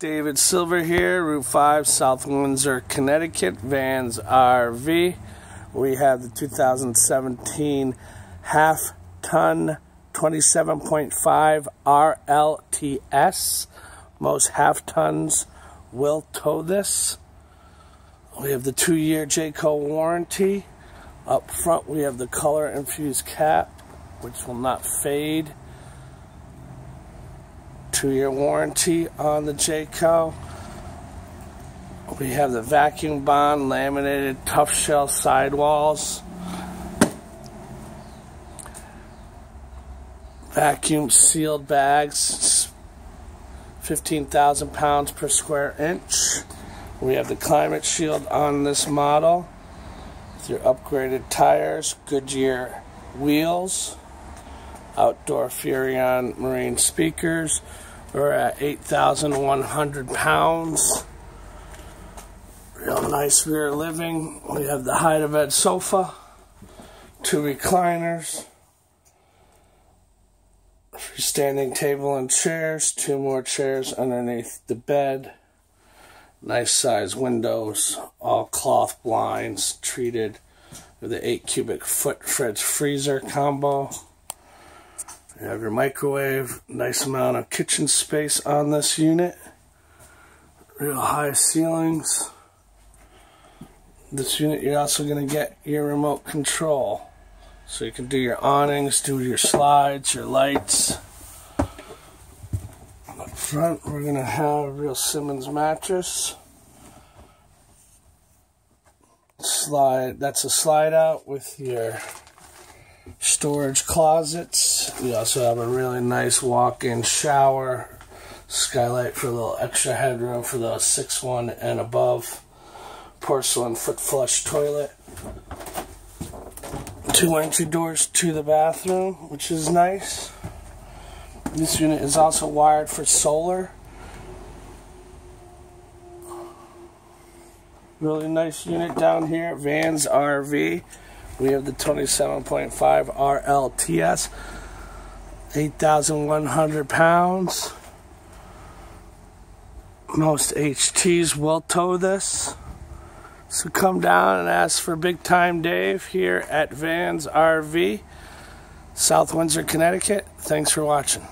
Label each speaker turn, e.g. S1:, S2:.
S1: David Silver here, Route 5, South Windsor, Connecticut, Vans RV. We have the 2017 half ton 27.5 RLTS. Most half tons will tow this. We have the two year Jayco warranty. Up front, we have the color infused cap, which will not fade two-year warranty on the Jayco. We have the vacuum bond laminated tough shell sidewalls. Vacuum sealed bags, 15,000 pounds per square inch. We have the climate shield on this model with your upgraded tires, Goodyear wheels, outdoor Furrion marine speakers, we're at 8,100 pounds. Real nice rear living. We have the hide to bed sofa, two recliners, freestanding table and chairs, two more chairs underneath the bed. Nice size windows, all cloth blinds, treated with the 8 cubic foot fridge freezer combo. You have your microwave, nice amount of kitchen space on this unit. Real high ceilings. This unit you're also going to get your remote control. So you can do your awnings, do your slides, your lights. Up front we're going to have a real Simmons mattress. Slide, that's a slide out with your storage closets. We also have a really nice walk-in shower, skylight for a little extra headroom for the 6-1 and above, porcelain foot flush toilet, two entry doors to the bathroom, which is nice. This unit is also wired for solar. Really nice unit down here, Vans RV. We have the 27.5 RLTS, 8,100 pounds. Most HTs will tow this. So come down and ask for Big Time Dave here at Vans RV, South Windsor, Connecticut. Thanks for watching.